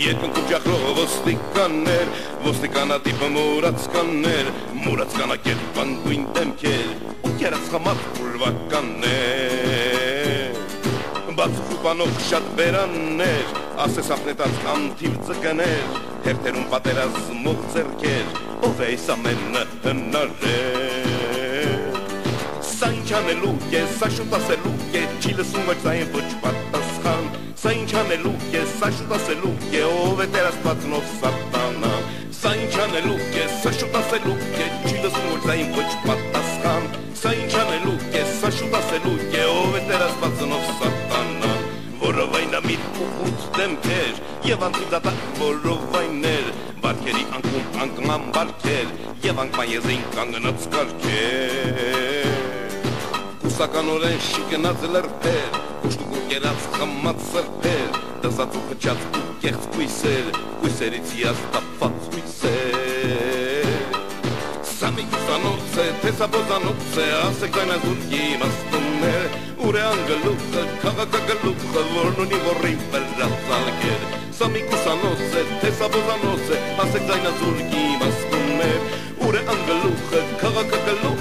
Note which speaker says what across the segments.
Speaker 1: Երկնքում ճախրող ոստիկաններ, ոստիկանատիպը մուրացկաններ, մուրացկանակեր բանգույն դեմքեր, ու կերացխամատ պուլվականներ։ Բացուպանով շատ բերաններ, ասես ապնետած անթիվ ծկներ, հերթերում պատերազմող ձերքեր, ով է այս ամենը հնարեր։ Սա ինչ անելու է, սա շուտ ասելու է, չի լսում ոչ ձայն ոչ պատասխան, Սա ինչ անելու է, սա շուտ ասելու է, ով է Տեր Աստվածնով սատանա։ Սա ինչ անելու է, սա շուտ ասելու է, չի լսում որ ձայն ոչ պատասխան։ Սա ինչ անելու է, սա շուտ ասելու է, ով է Տեր Աստվածնով սատանա։ Որովայնամիտ ուղուց դեմքեր եւ անտիդատակ որովայներ, բարքերի անկում անկման բարքեր եւ անկման եզին կանգնած կարգեր։ Կուսականորեն շիկնած լրտեր, կուշտուկու կերած խմած սրտեր, դզած ու խճած ու կեղծ կույսեր, կույսերից իաստապված կույսեր։ Սա մի կուսանոց է, թե սա բոզանոց է, ասեք այն ազուրկի մաստումներ, ուր է անգլուխը, քաղաքագլուխը, որն ունի որին վերածալքեր։ Սա մի կուսանոց է, թե սա բոզանոց է, ասեք այն ազուրկի մաստումներ, ուր է անգլուխը, քաղաքագլուխը,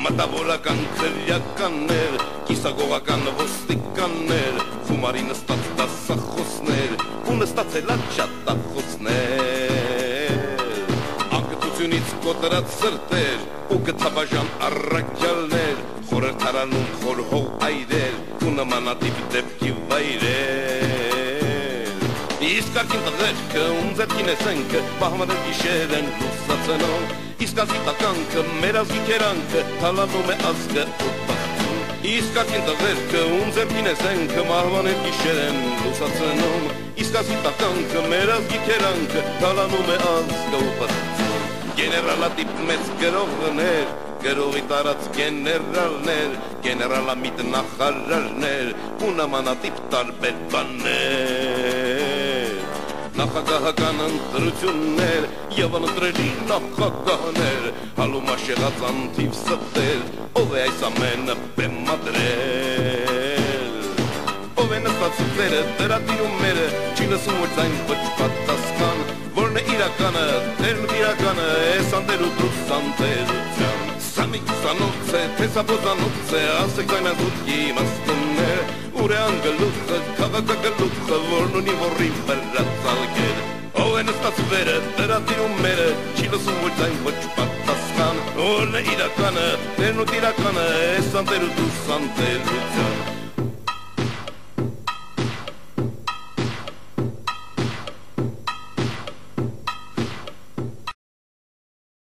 Speaker 1: մտավորական քրյականներ, կիսագողական ոստիկաններ, խումարի նստած դասախոսներ, ու նստածել աչատախոսներ։ Անկտությունից կոտրած սրտեր, ու գծաբաժան առակյալներ, խորհրդարանում խոր հող այրեր, ու նմանատիպ դեպքի վայրեր։ Իսկ արկին տղերքը, ում ձերքին է սենքը, պահմարել գիշեր են լուսացնող, իսկ ազգիտականքը, մեր ազգի կերանքը, թալանում է ազգը ու բախտում։ Իսկ արկին տղերքը, ում ձերքին է սենքը, մահվանել գիշեր են լուսացնում, իսկ ազգիտականքը, մեր ազգի կերանքը, թալանում է ազգը ու բախտում։ Գեներալատիպ մեծ գրողներ, գրողի տարած գեներալներ, գեներալամիտ նախարարներ, ու նմանատիպ տարբեր բաններ նախագահական ընտրություններ եւ ընտրերի նախագահներ հալումաշեղած անթիվ ստեր ով է այս ամենը բեմադրել ով է դրատիրում մերը չի լսում որ ձայն ոչ պատասխան որն է իրականը դերն իրականը է սանտեր ու դրուս սանտերության Սամի կուսանոց է, թե սա բոզանոց է, ասեք այն ազուտքի մաստումներ, ուր է անգլուխը, քաղաքագլուխը, որն ունի որին վերածալքեր, ով է նստած վերը, դրատիրում մերը, չի լսում ոչ այն ոչ պատասխան, որն է իրականը, դերն ու տիրականը, սանտեր ու դու սանտերության,